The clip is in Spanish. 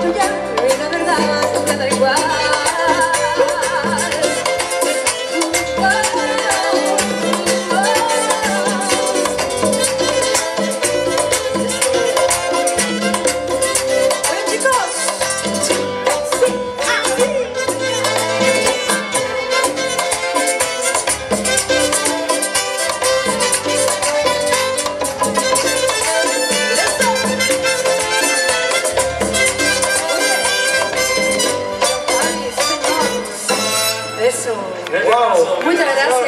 就这。Muchas gracias.